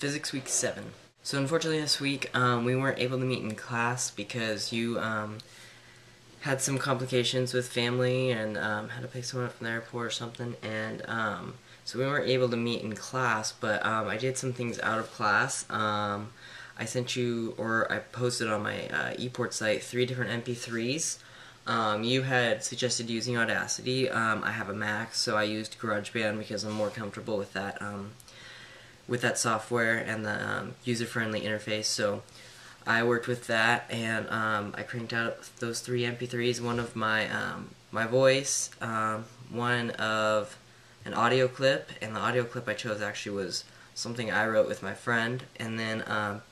Physics Week 7. So unfortunately this week um, we weren't able to meet in class because you um, had some complications with family and um, had to pick someone up from the airport or something and um, so we weren't able to meet in class but um, I did some things out of class. Um, I sent you or I posted on my uh, ePort site three different MP3s. you had suggested using Audacity. I have a Mac so I used GarageBand because I'm more comfortable with that with that software and the um, user-friendly interface. So I worked with that and um, I cranked out those three MP3s. One of my um, my voice, um, one of an audio clip, and the audio clip I chose actually was something I wrote with my friend, and then um,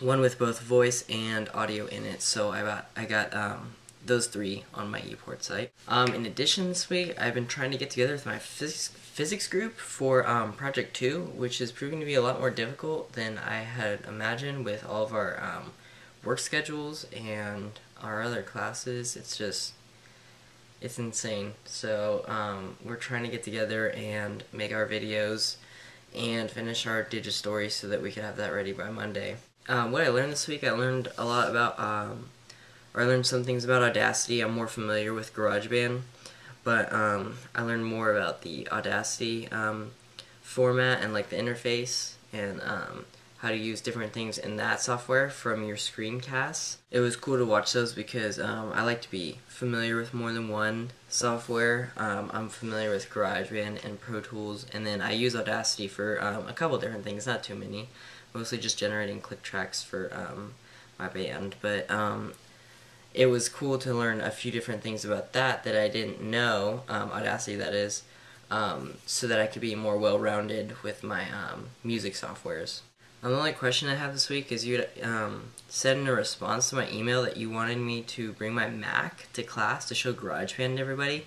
one with both voice and audio in it. So I got I got um, those three on my ePort site. Um, in addition, this week I've been trying to get together with my physics, physics group for um, Project 2, which is proving to be a lot more difficult than I had imagined with all of our um, work schedules and our other classes. It's just, it's insane. So um, we're trying to get together and make our videos and finish our Digistory so that we can have that ready by Monday. Um, what I learned this week, I learned a lot about um, I learned some things about Audacity. I'm more familiar with GarageBand, but um, I learned more about the Audacity um, format and like the interface and um, how to use different things in that software from your screencasts. It was cool to watch those because um, I like to be familiar with more than one software. Um, I'm familiar with GarageBand and Pro Tools, and then I use Audacity for um, a couple different things, not too many. Mostly just generating click tracks for my band, but it was cool to learn a few different things about that that I didn't know, um, Audacity that is, um, so that I could be more well-rounded with my um, music softwares. the only question I have this week is you um, said in a response to my email that you wanted me to bring my Mac to class to show GarageBand to everybody.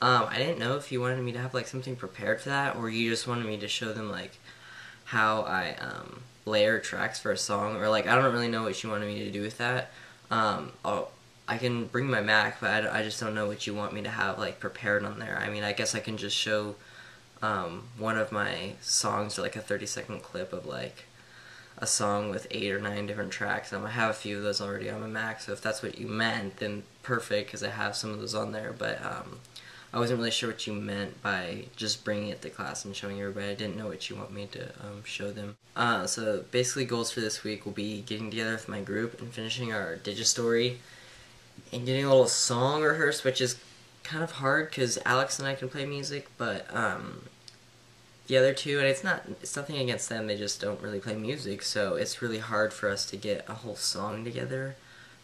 Um, I didn't know if you wanted me to have like something prepared for that or you just wanted me to show them like how I um, layer tracks for a song or like I don't really know what you wanted me to do with that. Um, I'll, I can bring my Mac, but I, I, just don't know what you want me to have like prepared on there. I mean, I guess I can just show um, one of my songs, or like a 30 second clip of like a song with eight or nine different tracks. Um, I have a few of those already on my Mac, so if that's what you meant, then perfect, because I have some of those on there. But um, I wasn't really sure what you meant by just bringing it to class and showing everybody. I didn't know what you want me to um, show them. Uh, so basically, goals for this week will be getting together with my group and finishing our Digistory and getting a little song rehearsed, which is kind of hard because Alex and I can play music, but um, the other two, and it's not it's nothing against them, they just don't really play music, so it's really hard for us to get a whole song together.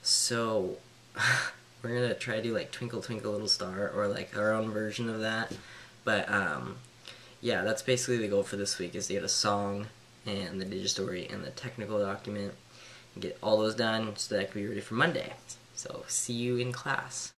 So we're gonna try to do like Twinkle Twinkle Little Star or like our own version of that. But um, yeah, that's basically the goal for this week is to get a song and the digistory and the technical document and get all those done so that I can be ready for Monday. So see you in class.